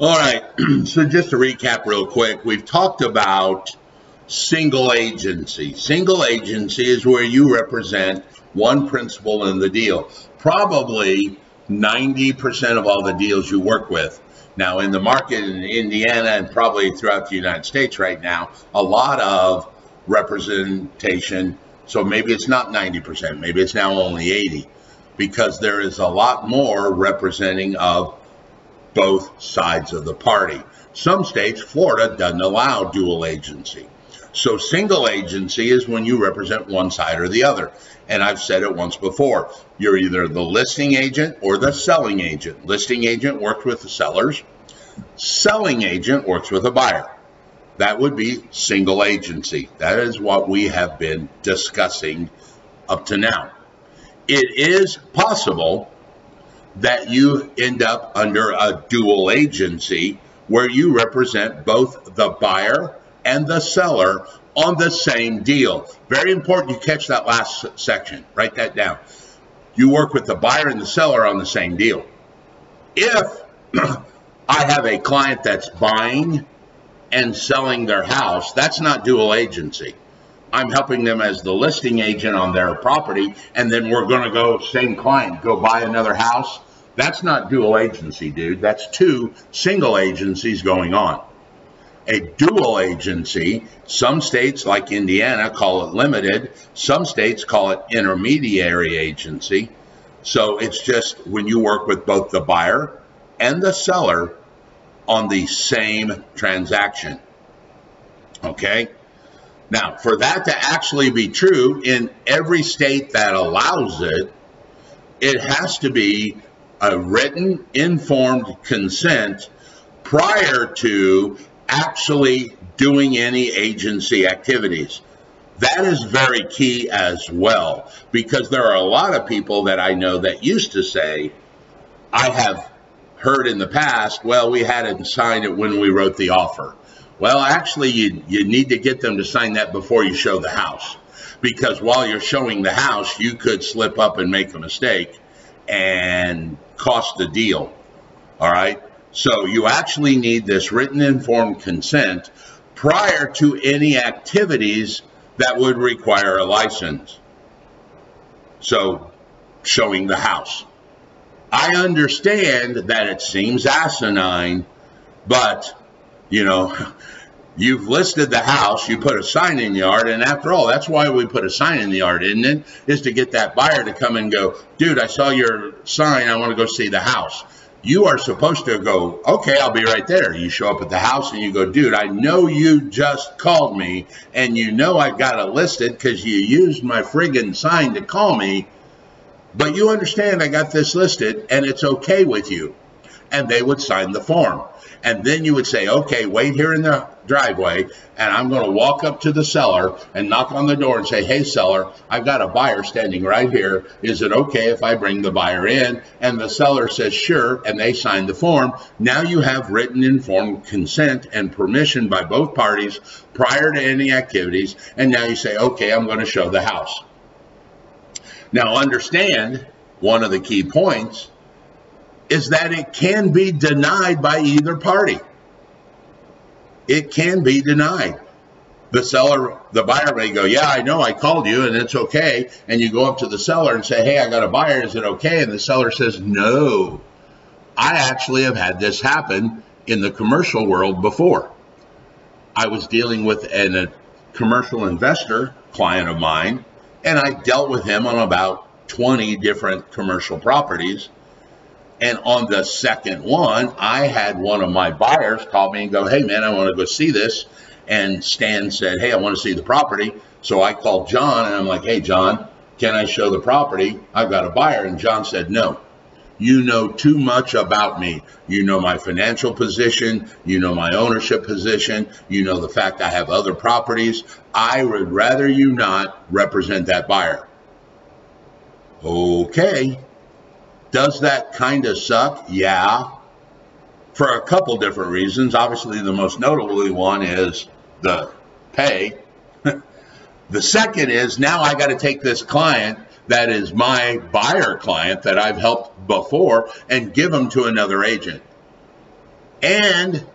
All right. so just to recap real quick, we've talked about single agency. Single agency is where you represent one principal in the deal. Probably 90% of all the deals you work with. Now, in the market in Indiana and probably throughout the United States right now, a lot of representation. So maybe it's not 90%, maybe it's now only 80 because there is a lot more representing of both sides of the party. Some states, Florida doesn't allow dual agency. So single agency is when you represent one side or the other. And I've said it once before. You're either the listing agent or the selling agent. Listing agent works with the sellers. Selling agent works with a buyer. That would be single agency. That is what we have been discussing up to now. It is possible that you end up under a dual agency where you represent both the buyer and the seller on the same deal. Very important you catch that last section. Write that down. You work with the buyer and the seller on the same deal. If I have a client that's buying and selling their house, that's not dual agency. I'm helping them as the listing agent on their property, and then we're going to go, same client, go buy another house. That's not dual agency, dude. That's two single agencies going on a dual agency. Some states, like Indiana, call it limited. Some states call it intermediary agency. So it's just when you work with both the buyer and the seller on the same transaction. Okay? Now, for that to actually be true in every state that allows it, it has to be a written, informed consent prior to actually doing any agency activities. That is very key as well, because there are a lot of people that I know that used to say, I have heard in the past, well, we hadn't signed it when we wrote the offer. Well, actually, you, you need to get them to sign that before you show the house. Because while you're showing the house, you could slip up and make a mistake and cost the deal. All right. So you actually need this written informed consent prior to any activities that would require a license. So showing the house. I understand that it seems asinine, but you know, you've listed the house, you put a sign in the yard, and after all, that's why we put a sign in the yard, isn't it? Is to get that buyer to come and go, dude, I saw your sign, I want to go see the house you are supposed to go, okay, I'll be right there. You show up at the house and you go, dude, I know you just called me and you know I got it listed because you used my friggin' sign to call me, but you understand I got this listed and it's okay with you. And they would sign the form. And then you would say, okay, wait here in the driveway, and I'm going to walk up to the seller and knock on the door and say, hey, seller, I've got a buyer standing right here. Is it okay if I bring the buyer in? And the seller says, sure, and they sign the form. Now you have written informed consent and permission by both parties prior to any activities. And now you say, okay, I'm going to show the house. Now understand one of the key points is that it can be denied by either party. It can be denied. The seller, the buyer may go, yeah, I know I called you and it's okay. And you go up to the seller and say, hey, I got a buyer. Is it okay? And the seller says, no. I actually have had this happen in the commercial world before. I was dealing with an, a commercial investor client of mine, and I dealt with him on about 20 different commercial properties and on the second one, I had one of my buyers call me and go, Hey, man, I want to go see this. And Stan said, Hey, I want to see the property. So I called John and I'm like, Hey, John, can I show the property? I've got a buyer. And John said, No. You know too much about me. You know my financial position. You know my ownership position. You know the fact I have other properties. I would rather you not represent that buyer. Okay. Does that kind of suck? Yeah. For a couple different reasons. Obviously, the most notably one is the pay. the second is now I got to take this client that is my buyer client that I've helped before and give them to another agent. And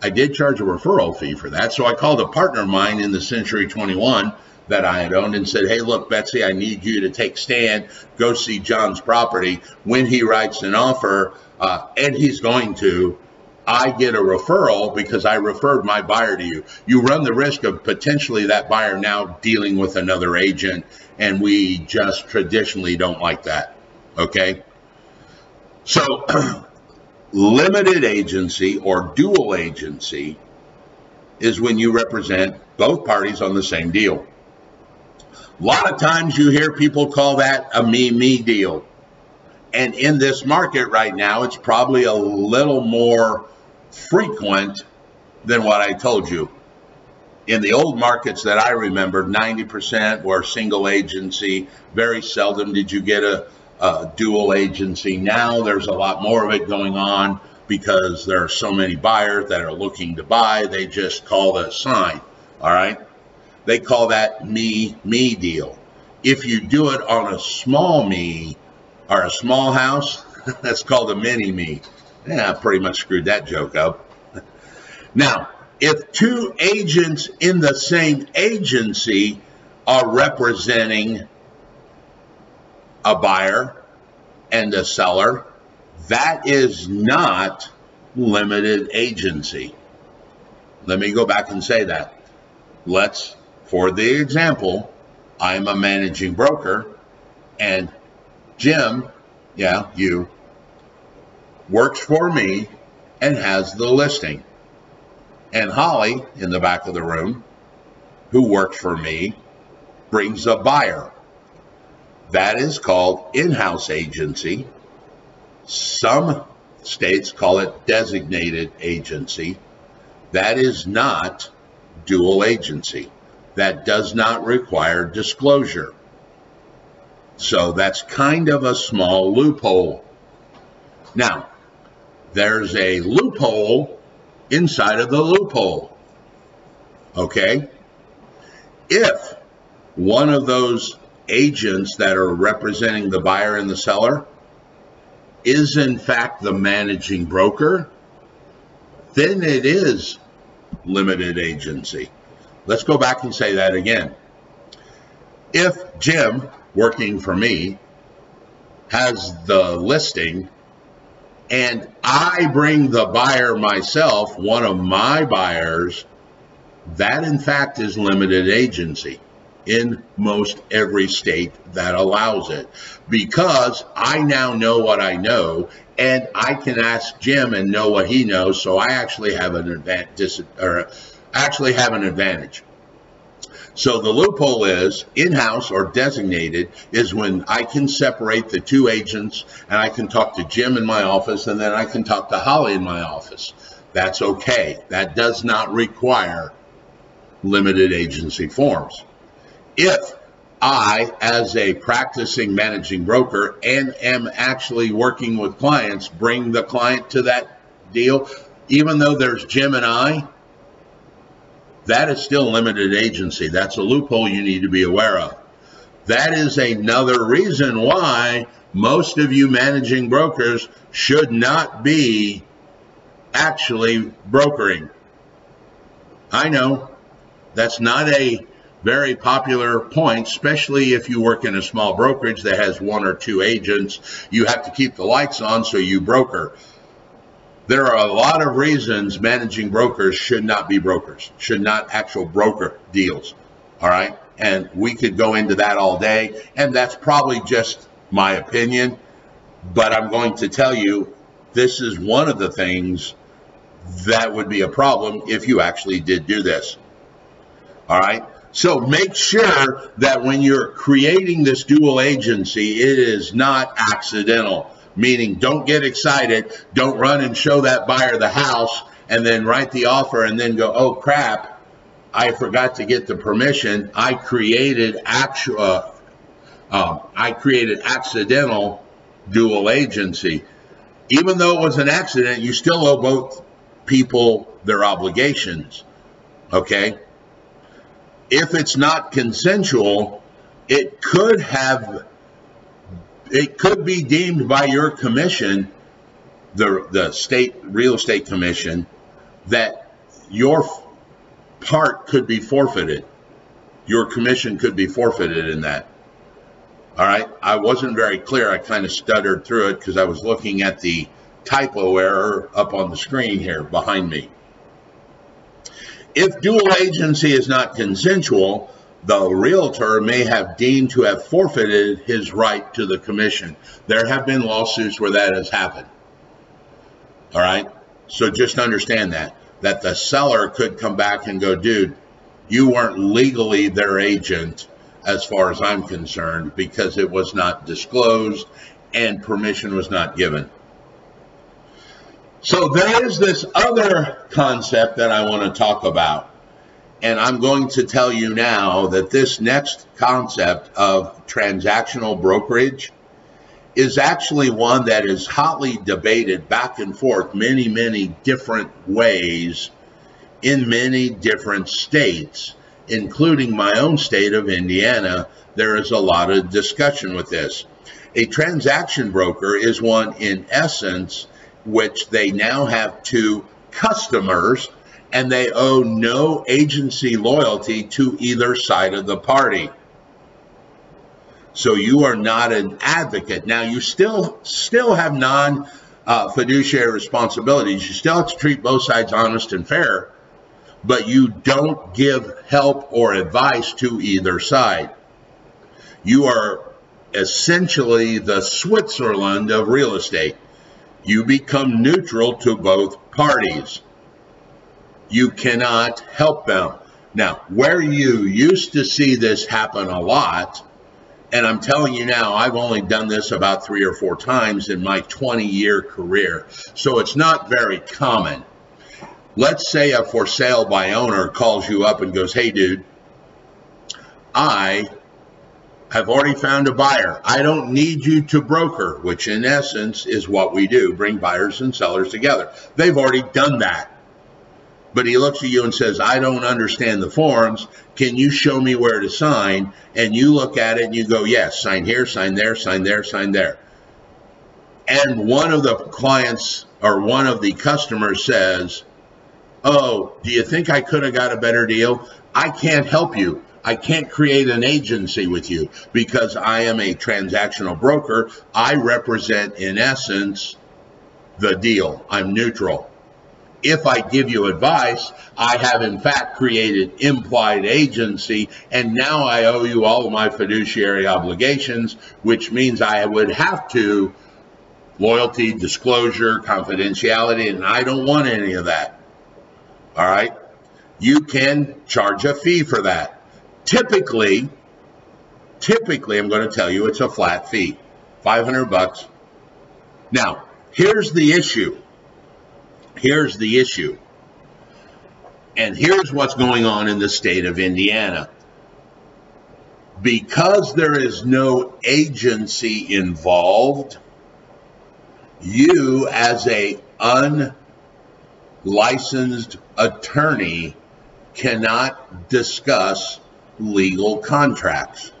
I did charge a referral fee for that. So I called a partner of mine in the Century 21 that I had owned and said, Hey, look, Betsy, I need you to take Stan, go see John's property. When he writes an offer, uh, and he's going to, I get a referral because I referred my buyer to you. You run the risk of potentially that buyer now dealing with another agent, and we just traditionally don't like that. Okay? So, limited agency or dual agency is when you represent both parties on the same deal. A lot of times you hear people call that a me me deal. And in this market right now, it's probably a little more frequent than what I told you. In the old markets that I remember, 90% were single agency. Very seldom did you get a, a dual agency. Now there's a lot more of it going on because there are so many buyers that are looking to buy. They just call the sign. All right. They call that me, me deal. If you do it on a small me or a small house, that's called a mini me. Yeah, I pretty much screwed that joke up. Now, if two agents in the same agency are representing a buyer and a seller, that is not limited agency. Let me go back and say that. Let's, for the example, I'm a managing broker and Jim, yeah, you, works for me and has the listing. And Holly, in the back of the room, who works for me, brings a buyer. That is called in-house agency. Some states call it designated agency. That is not dual agency. That does not require disclosure. So that's kind of a small loophole. Now, there's a loophole inside of the loophole. Okay? If one of those agents that are representing the buyer and the seller is in fact the managing broker, then it is limited agency. Let's go back and say that again. If Jim, working for me, has the listing and I bring the buyer myself, one of my buyers, that in fact is limited agency in most every state that allows it because I now know what I know and I can ask Jim and know what he knows so I actually have an advantage or actually have an advantage. So the loophole is in-house or designated is when I can separate the two agents and I can talk to Jim in my office and then I can talk to Holly in my office. That's okay. That does not require limited agency forms. If I, as a practicing managing broker and am actually working with clients, bring the client to that deal, even though there's Jim and I, that is still limited agency. That's a loophole you need to be aware of. That is another reason why most of you managing brokers should not be actually brokering. I know that's not a very popular point, especially if you work in a small brokerage that has one or two agents. You have to keep the lights on, so you broker there are a lot of reasons managing brokers should not be brokers, should not actual broker deals. All right. And we could go into that all day. And that's probably just my opinion. But I'm going to tell you this is one of the things that would be a problem if you actually did do this. All right. So make sure that when you're creating this dual agency, it is not accidental meaning don't get excited, don't run and show that buyer the house and then write the offer and then go, oh crap, I forgot to get the permission. I created actual, uh, um, I created accidental dual agency. Even though it was an accident, you still owe both people their obligations. Okay? If it's not consensual, it could have it could be deemed by your commission the, the state real estate commission that your part could be forfeited. Your commission could be forfeited in that. All right. I wasn't very clear. I kind of stuttered through it because I was looking at the typo error up on the screen here behind me. If dual agency is not consensual, the realtor may have deemed to have forfeited his right to the commission. There have been lawsuits where that has happened. All right. So just understand that, that the seller could come back and go, dude, you weren't legally their agent as far as I'm concerned because it was not disclosed and permission was not given. So there is this other concept that I want to talk about. And I'm going to tell you now that this next concept of transactional brokerage is actually one that is hotly debated back and forth many, many different ways in many different states, including my own state of Indiana. There is a lot of discussion with this. A transaction broker is one, in essence, which they now have two customers and they owe no agency loyalty to either side of the party. So you are not an advocate. Now you still still have non uh, fiduciary responsibilities. You still have to treat both sides honest and fair, but you don't give help or advice to either side. You are essentially the Switzerland of real estate. You become neutral to both parties. You cannot help them. Now, where you used to see this happen a lot and I'm telling you now, I've only done this about three or four times in my 20 year career. So it's not very common. Let's say a for sale by owner calls you up and goes, Hey, dude, I have already found a buyer. I don't need you to broker, which in essence is what we do bring buyers and sellers together. They've already done that but he looks at you and says, I don't understand the forms. Can you show me where to sign? And you look at it and you go, yes, sign here, sign there, sign there, sign there. And one of the clients or one of the customers says, oh, do you think I could have got a better deal? I can't help you. I can't create an agency with you because I am a transactional broker. I represent, in essence, the deal. I'm neutral if I give you advice, I have in fact created implied agency, and now I owe you all of my fiduciary obligations, which means I would have to loyalty, disclosure, confidentiality, and I don't want any of that. All right? You can charge a fee for that. Typically, typically, I'm going to tell you it's a flat fee, 500 bucks. Now, here's the issue Here's the issue. And here's what's going on in the state of Indiana. Because there is no agency involved, you as a unlicensed attorney cannot discuss legal contracts.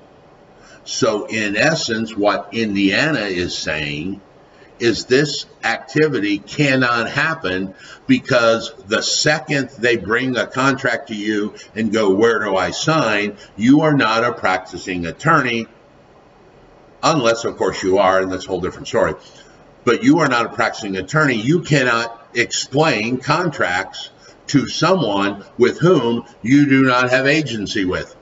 So in essence, what Indiana is saying is this activity cannot happen because the second they bring a contract to you and go, where do I sign? You are not a practicing attorney, unless of course you are, and that's a whole different story. But you are not a practicing attorney. You cannot explain contracts to someone with whom you do not have agency with.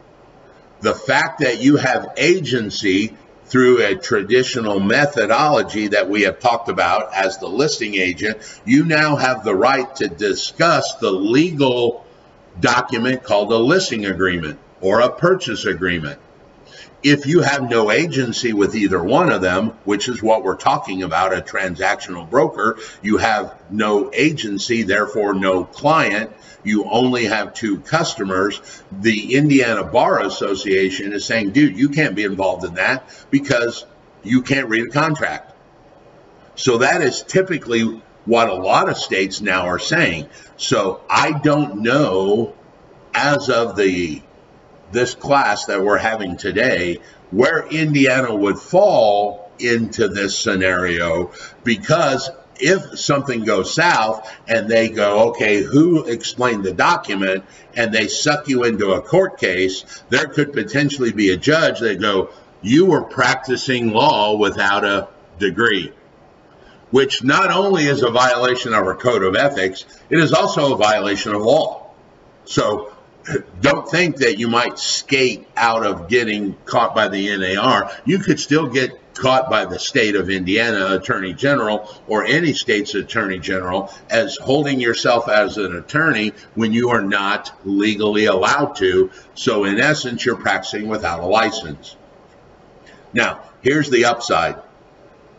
The fact that you have agency through a traditional methodology that we have talked about as the listing agent, you now have the right to discuss the legal document called a listing agreement or a purchase agreement. If you have no agency with either one of them, which is what we're talking about, a transactional broker, you have no agency, therefore no client, you only have two customers. The Indiana Bar Association is saying, dude, you can't be involved in that because you can't read a contract. So that is typically what a lot of states now are saying. So I don't know as of the this class that we're having today, where Indiana would fall into this scenario because if something goes south and they go, okay, who explained the document, and they suck you into a court case, there could potentially be a judge that go, you were practicing law without a degree, which not only is a violation of our code of ethics, it is also a violation of law. So don't think that you might skate out of getting caught by the NAR. You could still get caught by the state of Indiana Attorney General or any state's Attorney General as holding yourself as an attorney when you are not legally allowed to. So, in essence, you're practicing without a license. Now, here's the upside.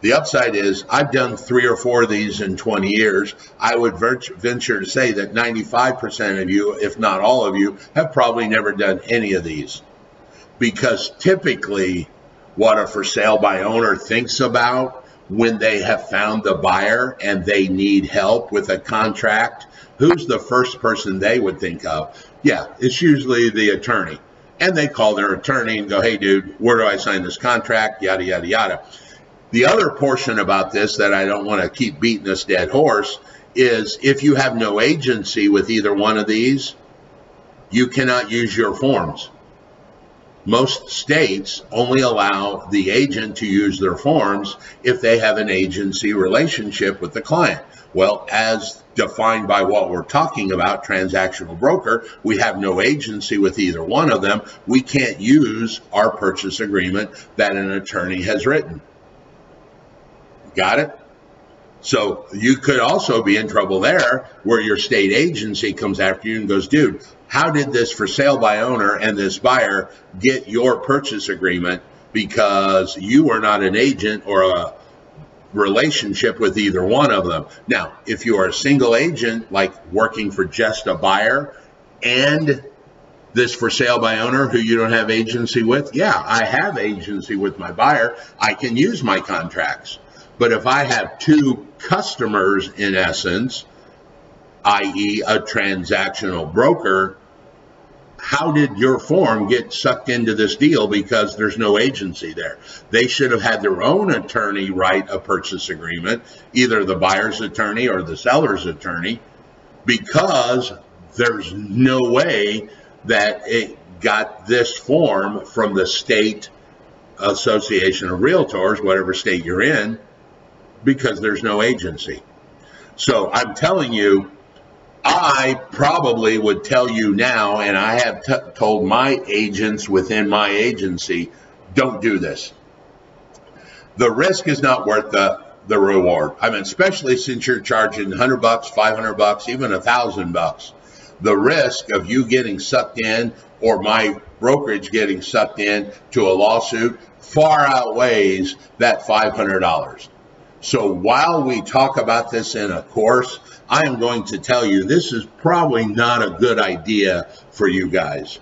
The upside is I've done three or four of these in 20 years. I would venture to say that 95% of you, if not all of you, have probably never done any of these. Because typically, what a for sale by owner thinks about when they have found the buyer and they need help with a contract, who's the first person they would think of? Yeah, it's usually the attorney. And they call their attorney and go, hey, dude, where do I sign this contract? Yada, yada, yada. The other portion about this that I don't want to keep beating this dead horse is if you have no agency with either one of these, you cannot use your forms most states only allow the agent to use their forms if they have an agency relationship with the client. Well, as defined by what we're talking about, transactional broker, we have no agency with either one of them. We can't use our purchase agreement that an attorney has written. Got it? So you could also be in trouble there where your state agency comes after you and goes, dude, how did this for sale by owner and this buyer get your purchase agreement because you are not an agent or a relationship with either one of them. Now, if you are a single agent, like working for just a buyer and this for sale by owner who you don't have agency with, yeah, I have agency with my buyer. I can use my contracts. But if I have two customers, in essence, i.e., a transactional broker, how did your form get sucked into this deal because there's no agency there? They should have had their own attorney write a purchase agreement, either the buyer's attorney or the seller's attorney, because there's no way that it got this form from the state association of realtors, whatever state you're in, because there's no agency. So I'm telling you, I probably would tell you now, and I have told my agents within my agency, don't do this. The risk is not worth the, the reward. I mean, especially since you're charging 100 bucks, 500 bucks, even a thousand bucks. The risk of you getting sucked in or my brokerage getting sucked in to a lawsuit far outweighs that $500. So while we talk about this in a course, I am going to tell you this is probably not a good idea for you guys.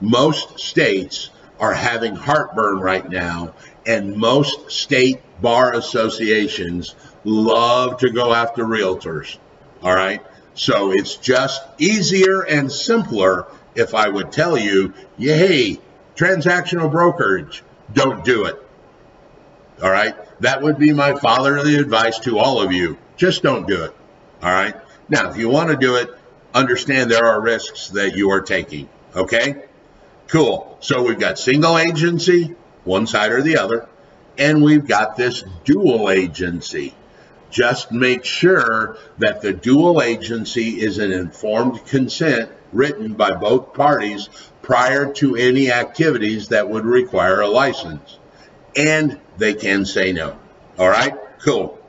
Most states are having heartburn right now, and most state bar associations love to go after realtors. All right. So it's just easier and simpler if I would tell you, hey, transactional brokerage, don't do it. All right. That would be my fatherly advice to all of you. Just don't do it. All right. Now, if you want to do it, understand there are risks that you are taking. Okay. Cool. So we've got single agency, one side or the other, and we've got this dual agency. Just make sure that the dual agency is an informed consent written by both parties prior to any activities that would require a license. And they can say no. All right, cool.